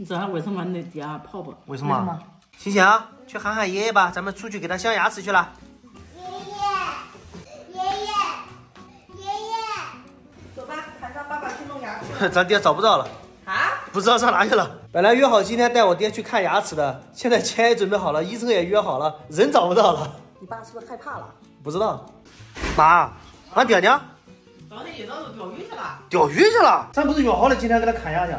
你知道为什么你爹跑不？为什么？星星，去喊喊爷爷吧，咱们出去给他镶牙齿去了。爷爷，爷爷，爷爷，走吧，喊上爸爸去弄牙齿。咱爹找不到了，啊？不知道上哪去了。本来约好今天带我爹去看牙齿的，现在钱也准备好了，医生也约好了，人找不到了。你爸是不是害怕了？不知道。妈，俺爹呢？早晨一早就钓鱼去了。钓鱼去了。咱不是约好了今天给他看牙去？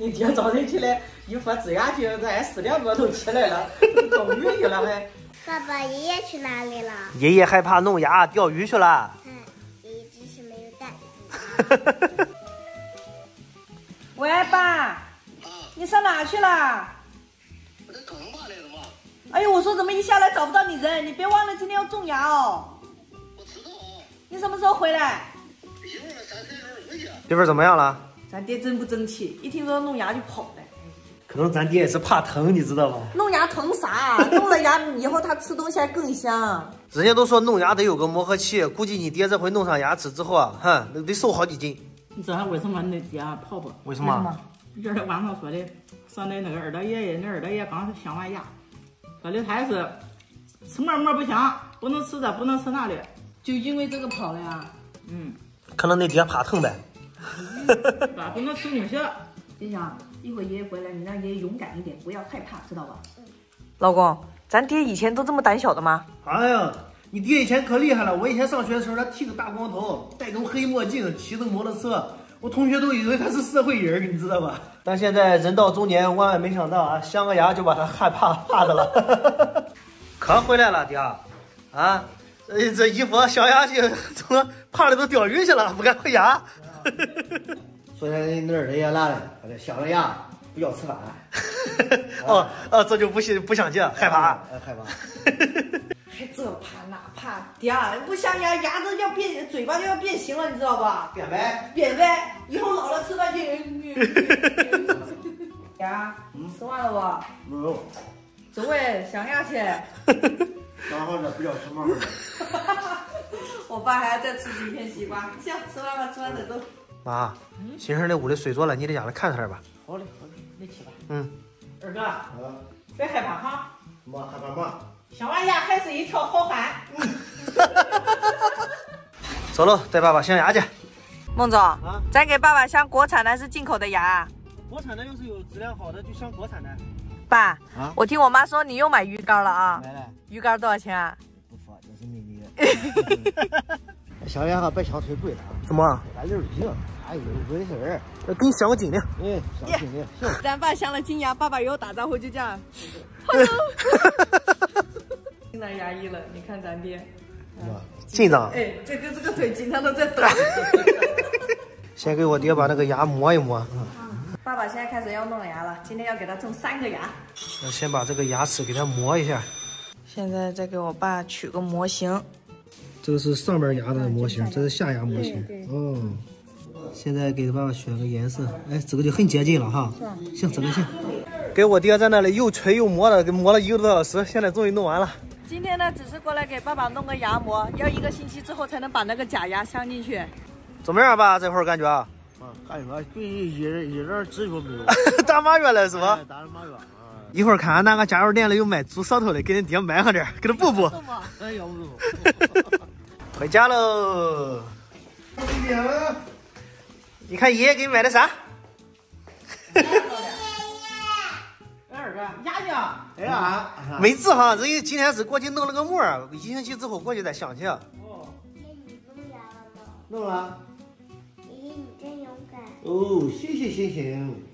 你爹早晨起来一副龇牙去，俺四点多都起来了，钓鱼去了还。爸爸，爷爷去哪里了？爷爷害怕弄牙，钓鱼去了。嗯，爷爷只是没有带住。喂，爸，你上哪去了？我在刚爸来的嘛，哎呦，我说怎么一下来找不到你人？你别忘了今天要种牙哦。我知道啊，你什么时候回来？一会儿三四点钟回去。媳妇儿怎么样了？咱爹真不争气，一听说弄牙就跑了。可能咱爹也是怕疼，你知道吗？弄牙疼啥？弄了牙以后他吃东西还更香。人家都说弄牙得有个磨合期，估计你爹这回弄上牙齿之后啊，哼，那得瘦好几斤。你知道为什么你爹跑不？为什么？今儿网上说的，说你那个二大爷爷，你二大爷刚镶完牙，说的他也是吃馍馍不香，不能吃这，不能吃那的，就因为这个跑了呀。嗯，可能你爹怕疼呗。爸不能吃东西。金香，一会儿爷爷回来，你让爷爷勇敢一点，不要害怕，知道吧？老公，咱爹以前都这么胆小的吗？哎呀，你爹以前可厉害了！我以前上学的时候，他剃个大光头，戴个黑墨镜，骑着摩托车，我同学都以为他是社会人，你知道吧？但现在人到中年，万万没想到啊，镶个牙就把他害怕怕的了。可回来了，爹啊！呃，这衣服镶牙去，怎么怕的都钓鱼去了，不敢回家。昨天你儿子也来了，把这镶了牙，不要吃饭。哦哦，这就不信不相信，害怕。哎，害怕。还这怕那怕，爹，不镶牙，牙都要变，嘴巴就要变形了，你知道吧？变白。变白，以后老了吃饭就。呀，吃完了吧？没有。走位镶牙去。刚好这不叫吃馍馍。我爸还要再吃几片西瓜。行，吃完吧，吃完再走。妈，新生那屋里睡着了，你在家里看着点吧。好嘞，好嘞，你去吧。嗯。二哥，别害怕哈。没害怕嘛。镶完牙还是一条好汉。走喽，带爸爸镶牙去。孟总，啊，咱给爸爸镶国产的还是进口的牙？国产的要是有质量好的，就镶国产的。爸，啊，我听我妈说你又买鱼竿了啊？买了。鱼竿多少钱啊？不说，这是秘密。镶牙哈别镶忒贵了啊。怎么？俺溜就行，还有回事儿。那给你镶个金的。哎，镶金的。行。咱爸镶了金牙，爸爸以后打招呼就这样。进来 牙医了，你看咱爹。哇紧张。哎，这个这个腿经常都在抖。先给我爹把那个牙磨一磨。爸爸现在开始要弄牙了，今天要给他种三个牙。那先把这个牙齿给他磨一下。现在再给我爸取个模型。这个是上边牙的模型，这是下牙模型。哦。现在给爸爸选个颜色，哎，这个就很接近了哈。行，这个行。给我爹在那里又吹又磨的，给磨了一个多小时，现在终于弄完了。今天呢，只是过来给爸爸弄个牙模，要一个星期之后才能把那个假牙镶进去。怎么样，爸？这会儿感觉？啊，感觉比一人一人指觉没有。打麻药了是吧？打麻药。一会儿看看哪个加油店里有卖猪舌头的，给你爹买上点，给他补补。哎，要不。回家喽。你看爷爷给你买的啥？爷爷。二哥，牙呢？哎呀，没治哈，人家今天是过去弄了个膜，一星期之后过去再镶去。哦。那你弄牙了吗？弄了。爷爷，你真勇敢。哦，谢谢星星。